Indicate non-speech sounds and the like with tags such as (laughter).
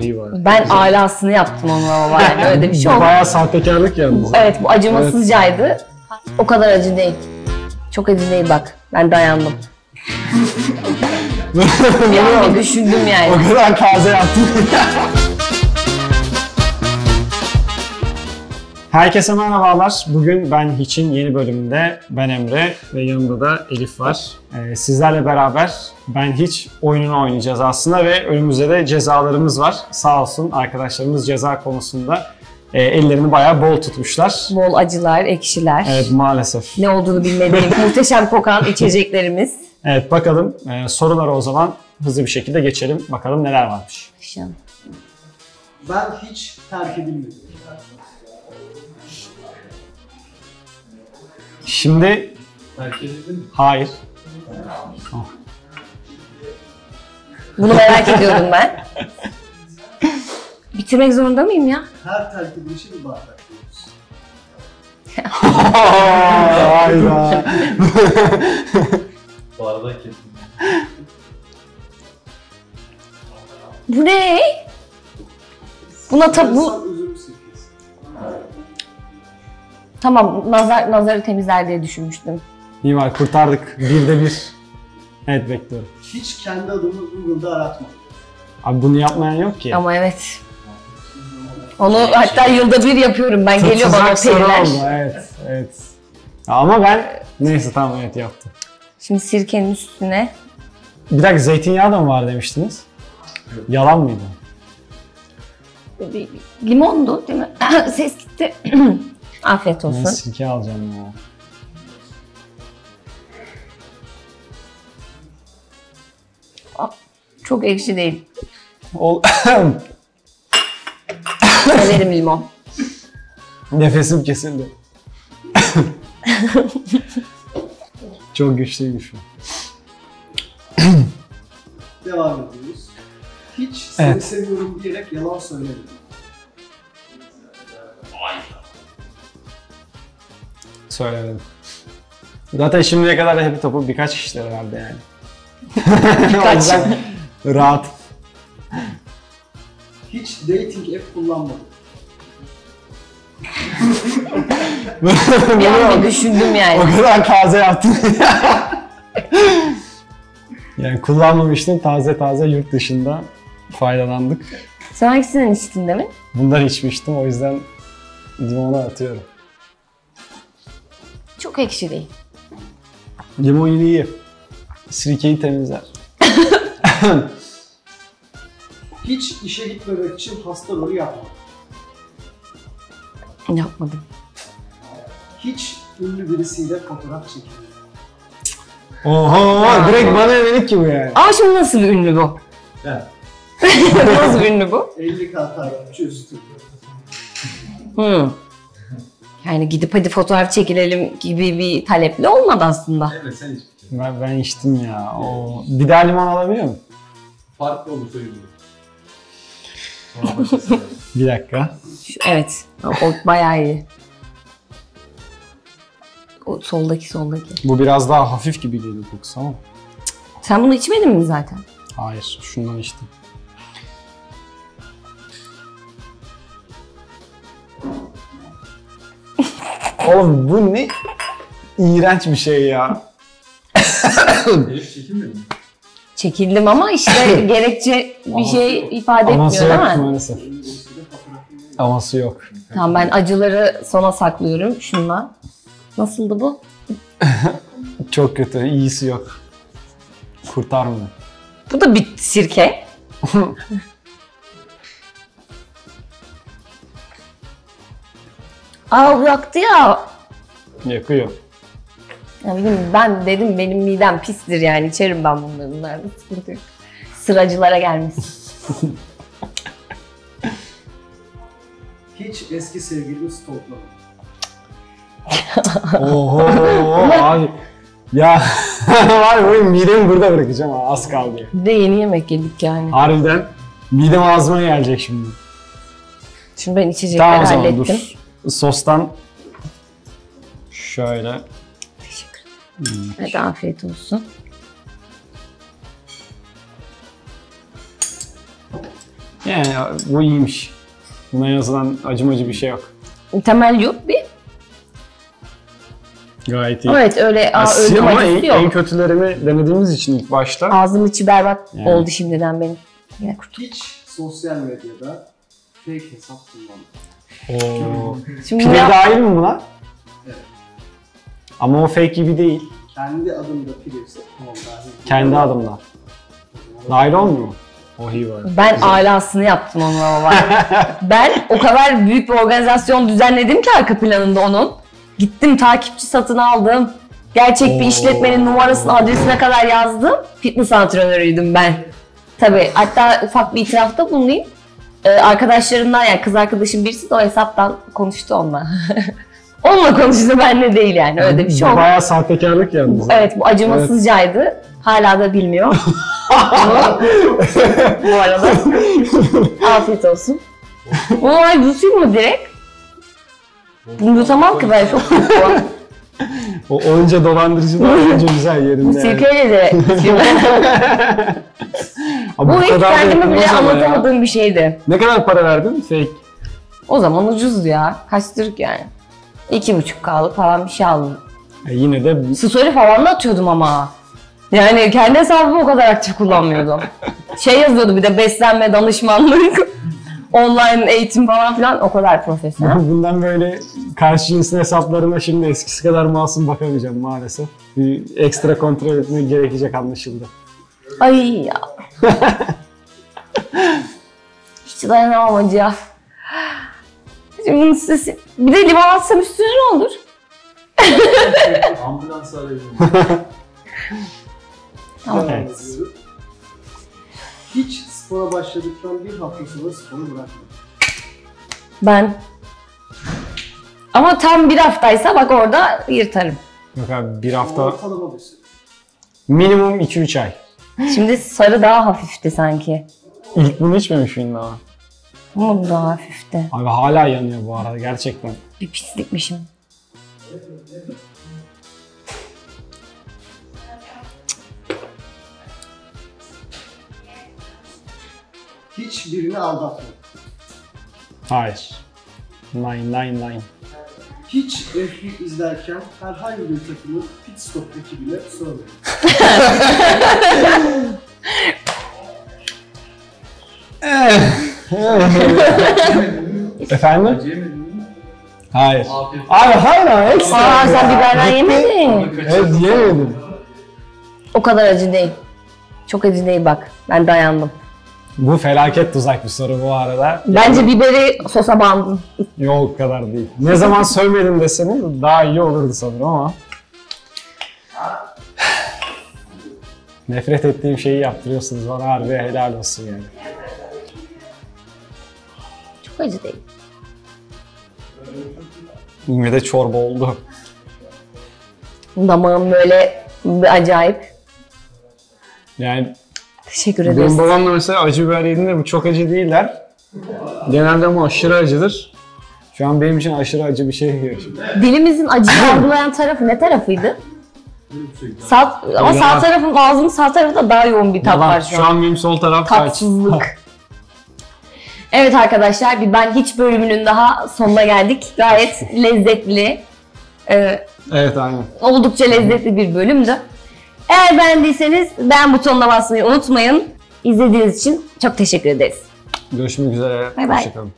İyi var. Ben alasını yaptım onun ama yani (laughs) öyle bir şey olmadı. Bayağı sahtekarlık yalnız. Evet bu acımasızcaydı. O kadar acı değil. Çok acı değil bak. Ben dayandım. (laughs) Bir düşündüm yani. O kadar taze yaptım. (laughs) Herkese merhabalar. Bugün Ben Hiç'in yeni bölümünde ben Emre ve yanımda da Elif var. Ee, sizlerle beraber Ben Hiç oyununu oynayacağız aslında ve önümüzde de cezalarımız var. Sağ olsun arkadaşlarımız ceza konusunda e, ellerini bayağı bol tutmuşlar. Bol acılar, ekşiler. Evet maalesef. Ne olduğunu bilmediğim (laughs) muhteşem kokan içeceklerimiz. Evet bakalım e, sorulara o zaman hızlı bir şekilde geçelim. Bakalım neler varmış. Ben hiç terk edilmedim. Şimdi Terk edildin mi? hayır. Bunu merak ediyordum ben. Bitirmek zorunda mıyım ya? Her terk edilişi bir bardak. Hayda. Bardak kesin. Bu ne? Buna tabi Tamam nazar, nazarı temizler diye düşünmüştüm. İyi var kurtardık. Bir de bir. Evet bekliyorum. Hiç kendi adımı Google'da aratmadım. Abi bunu yapmayan yok ki. Ama evet. Onu hatta yılda bir yapıyorum ben. Geliyor bana soru periler. oldu, Evet, evet. Ama ben neyse tamam evet yaptım. Şimdi sirkenin üstüne Bir dakika zeytinyağı da mı var demiştiniz? Yalan mıydı? bir- limondu değil mi? (clears throat) Ses gitti. (clears throat) Afiyet Ben olsun. sirke alacağım ya. Çok ekşi değil. Ol (coughs) Severim limon. Nefesim kesildi. (coughs) Çok güçlüymüş bu. Devam ediyoruz. Hiç seni Evet. seviyorum diyerek yalan söylemedim. Söylemedim. Zaten şimdiye kadar da hep topu birkaç kişiler herhalde yani. (laughs) o yüzden rahat. Hiç dating app kullanmadım. (laughs) Bir an bir düşündüm O yani. kadar taze yaptım. (laughs) yani kullanmamıştım taze taze yurt dışında faydalandık. Sen hangisinden içtin demin? Bundan içmiştim o yüzden limona atıyorum. Çok ekşi değil. Limon yine iyi. Sirkeyi temizler. (laughs) Hiç işe gitmemek için hasta rolü yapmadım. Yapmadım. Hiç ünlü birisiyle fotoğraf çekilmedim. Oho direkt bana yönelik ki bu yani. Aa şimdi nasıl bir ünlü bu? Evet. (laughs) nasıl bir ünlü bu? 50k takipçi üstü. Hmm. Yani gidip hadi fotoğraf çekilelim gibi bir taleple olmadı aslında. Evet sen hiç. Ben, ben içtim ya. O... Bir daha limon alabiliyor muyum? Farklı olur söyleyeyim. (laughs) Bir dakika. Evet. O, o bayağı iyi. O soldaki soldaki. Bu biraz daha hafif gibi geliyor kokusu ama. Sen bunu içmedin mi zaten? Hayır, şundan içtim. Oğlum bu ne iğrenç bir şey ya. Herif çekilmedi mi? Çekildim ama işte (laughs) gerekçe bir şey ifade Aması etmiyor yok değil mi? maalesef. Aması yok. Tamam ben acıları sona saklıyorum şunla. Nasıldı bu? Çok kötü, iyisi yok. Kurtarmıyor. Bu da bir sirke. (laughs) Aa bıraktı ya. Yakıyor. Ya bilmiyorum, ben dedim benim midem pistir yani içerim ben bunları. Bunlarda sıkıntı yok. Sıracılara gelmiş. (laughs) Hiç eski sevgilimi stalklamadım. Oho abi. Ya var ya benim midemi burada bırakacağım ha, az kaldı. Bir de yeni yemek yedik yani. Harbiden midem ağzıma gelecek şimdi. Şimdi ben içecekleri Tamam o zaman hallettim. dur. Sostan şöyle Teşekkür ederim. Hadi afiyet olsun. Yani bu iyiymiş. Buna yazılan acımacı bir şey yok. Temel yok bir. Gayet iyi. Evet öyle aa, Aslında öldüm ama acısı en, yok. en kötülerini denediğimiz için ilk başta. Ağzım içi berbat Yani. oldu şimdiden benim. Yine kurtuldum. Hiç sosyal medyada fake hesap kullanma. Oo. Şimdi Pide ya, dahil mi buna? Ama o fake gibi değil. Kendi adımda dahil. Kendi. Dahil olmuyor mu? O iyi var. ben alasını yaptım onun ama bak. (laughs) ben o kadar büyük bir organizasyon düzenledim ki arka planında onun. Gittim takipçi satın aldım. Gerçek bir Oo. işletmenin numarasını adresine kadar yazdım. Fitness antrenörüydüm ben. Tabii hatta ufak bir itirafta bulunayım. Ee, arkadaşlarımdan yani kız arkadaşım birisi de o hesaptan konuştu onunla. (laughs) onunla konuştu benle değil yani öyle de bir şey olmadı. Bayağı sahtekarlık yalnız. Evet bu acımasızcaydı. Hala da bilmiyor. (laughs) bu arada. Afiyet olsun. Vay yutayım mı direkt? Yutamam ki ben çok O önce dolandırıcı da önce güzel yerinde. Sirkeyle de (laughs) Bu hiç kendime bile ama ya. anlatamadığım bir şeydi. Ne kadar para verdin? Fake. O zaman ucuzdu ya. Kaç Türk yani. İki buçuk kaldı falan bir şey aldım. E yine de Story falan da atıyordum ama. Yani kendi hesabımı o kadar aktif kullanmıyordum. (laughs) Şey yazıyordu bir de beslenme, danışmanlık, (laughs) online eğitim falan filan o kadar profesyonel. bundan böyle karşı cinsin hesaplarına şimdi eskisi kadar masum bakamayacağım maalesef. Bir ekstra kontrol etmek gerekecek anlaşıldı. Ay ya. (laughs) Hiç dayanamam acıya. Şimdi bunun sesi... Bir de limon atsam üstüne ne olur? (laughs) Ambulans arayalım. (laughs) Tamam. Evet. Hiç spora başladıktan bir hafta sonra sporu bırakma. Ben. Ama tam bir haftaysa bak orada yırtarım. Yok abi bir hafta Ortalama bir süre. minimum 2-3 ay. Şimdi sarı daha hafifti sanki. İlk bunu içmemiş miydin ama? Bu daha hafifti. Abi hala yanıyor bu arada gerçekten. Bir pislikmişim. Hiç birini aldatma. Hayır. Nine nine nine. Hiç F1 izlerken herhangi bir takımın pit stop ekibine sormayın. (laughs) (laughs) Efendim? Yemedin mi? Hayır. Abi ekstra. Aa sen biberden yemedin. Evet yemedim. O kadar acı değil. Çok acı değil bak. Ben dayandım. Bu felaket tuzak bir soru bu arada. Bence biberi sosa bandım. Yok o kadar değil. Ne zaman sövmedim deseniz daha iyi olurdu sanırım ama. Nefret ettiğim şeyi yaptırıyorsunuz bana harbi helal olsun yani. Acı değil. Yine de çorba oldu. Damağım böyle acayip. Yani Teşekkür ederiz. benim babam da mesela acı biber yediğinde bu çok acı değiller. Genelde ama aşırı acıdır. Şu an benim için aşırı acı bir şey yiyor şimdi. Dilimizin acıyı (coughs) algılayan tarafı ne tarafıydı? Sağ, ama sağ tarafın, ağzımın sağ tarafında daha yoğun bir tat var şu, şu an. an benim sol taraf. Tatsızlık. (laughs) evet arkadaşlar bir Ben Hiç bölümünün daha sonuna geldik. Gayet lezzetli, e, Evet aynen. oldukça lezzetli bir bölümdü. Eğer beğendiyseniz beğen butonuna basmayı unutmayın. İzlediğiniz için çok teşekkür ederiz. Görüşmek üzere. Bay bay. Hoşçakalın.